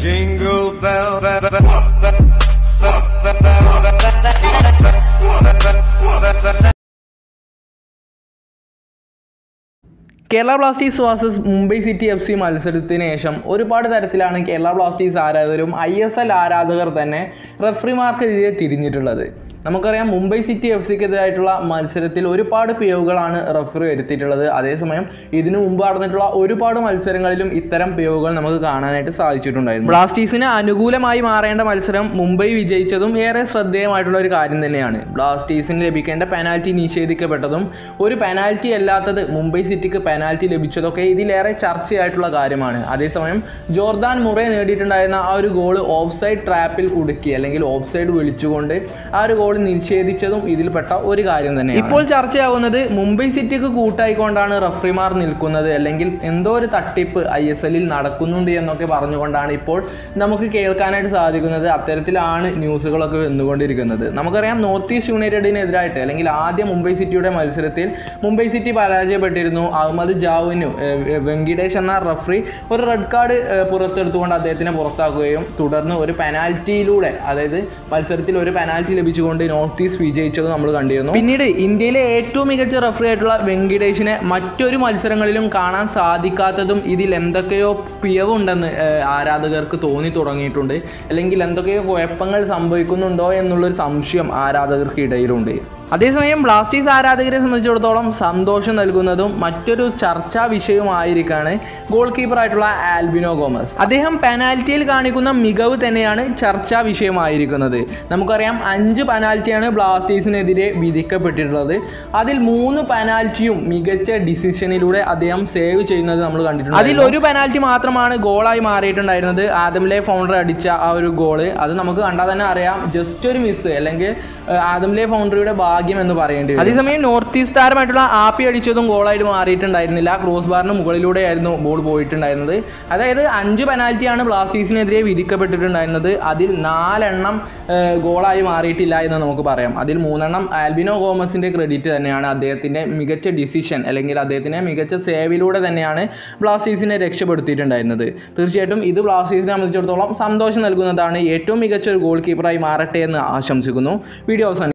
Jingle bell. Kerala Blasters versus Mumbai City F C മത്സരത്തിന് ശേഷം ഒരുപാട് തരത്തിലാണ് കേരള ബ്ലാസ്റ്റേഴ്സ് ആരാധകരും ഐ എസ് എൽ ആരാധകർ തന്നെ റഫറിമാർക്കെതിരെ തിരിഞ്ഞിട്ടുള്ളത് നമുക്കറിയാം മുംബൈ സിറ്റി എഫ് സിക്കെതിരായിട്ടുള്ള മത്സരത്തിൽ ഒരുപാട് പിഴവുകളാണ് റഫറി വരുത്തിയിട്ടുള്ളത്. അതേസമയം ഇതിനു മുമ്പ് നടന്നിട്ടുള്ള ഒരുപാട് മത്സരങ്ങളിലും ഇത്തരം പിഴവുകൾ നമുക്ക് കാണാനായിട്ട് സാധിച്ചിട്ടുണ്ടായിരുന്നു. ബ്ലാസ്റ്റേഴ്സിന് അനുകൂലമായി മാറേണ്ട മത്സരം മുംബൈ വിജയിച്ചതും ഏറെ ശ്രദ്ധേയമായിട്ടുള്ള ഒരു കാര്യം തന്നെയാണ്. ബ്ലാസ്റ്റേഴ്സിന് ലഭിക്കേണ്ട പെനാൽറ്റി നിഷേധിക്കപ്പെട്ടതും ഒരു പെനാൽറ്റി അല്ലാത്തത് മുംബൈ സിറ്റിക്ക് പെനാൽറ്റി ലഭിച്ചതൊക്കെ ഇതിലേറെ ചർച്ചയായിട്ടുള്ള കാര്യമാണ്. അതേസമയം ജോർദാൻ മുറേ നേടിയിട്ടുണ്ടായിരുന്ന ആ ഒരു ഗോൾ ഓഫ് സൈഡ് ട്രാപ്പിൽ കുടുക്കി അല്ലെങ്കിൽ ഓഫ് സൈഡ് വിളിച്ചുകൊണ്ട് ആ ഒരു ഗോൾ നിഷേധിച്ചതും ഇതിൽപ്പെട്ട ഒരു കാര്യം തന്നെ ഇപ്പോൾ ചർച്ചയാവുന്നത് മുംബൈ സിറ്റിക്ക് കൂട്ടായിക്കൊണ്ടാണ് റഫറിമാർ നിൽക്കുന്നത് അല്ലെങ്കിൽ എന്തോ ഒരു തട്ടിപ്പ് ഐ എസ് എല്ലിൽ നടക്കുന്നുണ്ട് എന്നൊക്കെ പറഞ്ഞുകൊണ്ടാണ് ഇപ്പോൾ നമുക്ക് കേൾക്കാനായിട്ട് സാധിക്കുന്നത് അത്തരത്തിലാണ് ന്യൂസുകളൊക്കെ വന്നുകൊണ്ടിരിക്കുന്നത്. നമുക്കറിയാം നോർത്ത് ഈസ്റ്റ് യുണൈറ്റഡിനെതിരായിട്ട് അല്ലെങ്കിൽ ആദ്യ മുംബൈ സിറ്റിയുടെ മത്സരത്തിൽ മുംബൈ സിറ്റി പരാജയപ്പെട്ടിരുന്നു. അഹമ്മദ് ജാവുവിനു ഏഹ്, വെങ്കിടേഷ് എന്ന റഫറി ഒരു റെഡ് കാർഡ് പുറത്തെടുത്തുകൊണ്ട് അദ്ദേഹത്തിനെ പുറത്താക്കുകയും തുടർന്ന് ഒരു പെനാൽറ്റിയിലൂടെ അതായത് മത്സരത്തിൽ ഒരു പെനാൽറ്റി ലഭിച്ചുകൊണ്ട് നോർത്ത് ഈസ്റ്റ് വിജയിച്ചത് നമ്മൾ കണ്ടിരുന്നു. പിന്നീട് ഇന്ത്യയിലെ ഏറ്റവും മികച്ച റഫറി ആയിട്ടുള്ള വെങ്കിടേഷിനെ മറ്റൊരു മത്സരങ്ങളിലും കാണാൻ സാധിക്കാത്തതും ഇതിൽ എന്തൊക്കെയോ പിഴവുണ്ടെന്ന് ആരാധകർക്ക് തോന്നി തുടങ്ങിയിട്ടുണ്ട്. അല്ലെങ്കിൽ എന്തൊക്കെയോ കുഴപ്പങ്ങൾ സംഭവിക്കുന്നുണ്ടോ എന്നുള്ളൊരു സംശയം ആരാധകർക്ക് ഇടയിലുണ്ട് അതേസമയം ബ്ലാസ്റ്റേഴ്സ് ആരാധകരെ സംബന്ധിച്ചിടത്തോളം സന്തോഷം നൽകുന്നതും മറ്റൊരു ചർച്ചാ വിഷയവുമായിരിക്കാണ് ഗോൾ കീപ്പറായിട്ടുള്ള ആൽബിനോ ഗോമസ്. അദ്ദേഹം പെനാൽറ്റിയിൽ കാണിക്കുന്ന മികവ് തന്നെയാണ് ചർച്ചാ വിഷയമായിരിക്കുന്നത്. നമുക്കറിയാം അഞ്ച് പെനാൽറ്റിയാണ് ബ്ലാസ്റ്റേഴ്സിനെതിരെ വിധിക്കപ്പെട്ടിട്ടുള്ളത്. അതിൽ മൂന്ന് പെനാൽറ്റിയും മികച്ച ഡിസിഷനിലൂടെ അദ്ദേഹം സേവ് ചെയ്യുന്നത് നമ്മൾ കണ്ടിട്ടുണ്ട്. അതിൽ ഒരു പെനാൽറ്റി മാത്രമാണ് ഗോളായി മാറിയിട്ടുണ്ടായിരുന്നത്. ആദംലെ ഫൗണ്ടർ അടിച്ച ആ ഒരു ഗോൾ. അത് നമുക്ക് കണ്ടാൽ തന്നെ അറിയാം. ജസ്റ്റ് ഒരു മിസ് അല്ലെങ്കിൽ ആദമിലെ ഫൗണ്ടറിയുടെ ഭാഗ്യം എന്ന് പറയേണ്ടി അതേസമയം നോർത്ത് ഈസ്റ്റ് താരമായിട്ടുള്ള ആപ്പി അടിച്ചതും ഗോളായിട്ട് മാറിയിട്ടുണ്ടായിരുന്നില്ല. ക്രോസ് ബാറിന് മുകളിലൂടെയായിരുന്നു ബോൾ പോയിട്ടുണ്ടായിരുന്നത്. അതായത് അഞ്ച് പെനാൽറ്റിയാണ് ബ്ലാസ്റ്റേഴ്സിനെതിരെ വിധിക്കപ്പെട്ടിട്ടുണ്ടായിരുന്നത്. അതിൽ നാലെണ്ണം ഗോളായി മാറിയിട്ടില്ല എന്ന് നമുക്ക് പറയാം. അതിൽ മൂന്നെണ്ണം ആൽബിനോ ഗോമസിന്റെ ക്രെഡിറ്റ് തന്നെയാണ്. അദ്ദേഹത്തിന്റെ മികച്ച ഡിസിഷൻ അല്ലെങ്കിൽ അദ്ദേഹത്തിന്റെ മികച്ച സേവിലൂടെ തന്നെയാണ് ബ്ലാസ്റ്റേഴ്സിനെ രക്ഷപ്പെടുത്തിയിട്ടുണ്ടായിരുന്നത്. തീർച്ചയായിട്ടും ഇത് ബ്ലാസ്റ്റേഴ്സിനെ സംബന്ധിച്ചിടത്തോളം സന്തോഷം നൽകുന്നതാണ് ഏറ്റവും മികച്ച ഒരു ഗോൾ കീപ്പറായി മാറട്ടെ എന്ന് ആശംസിക്കുന്നു. വീഡിയോ അവസാനം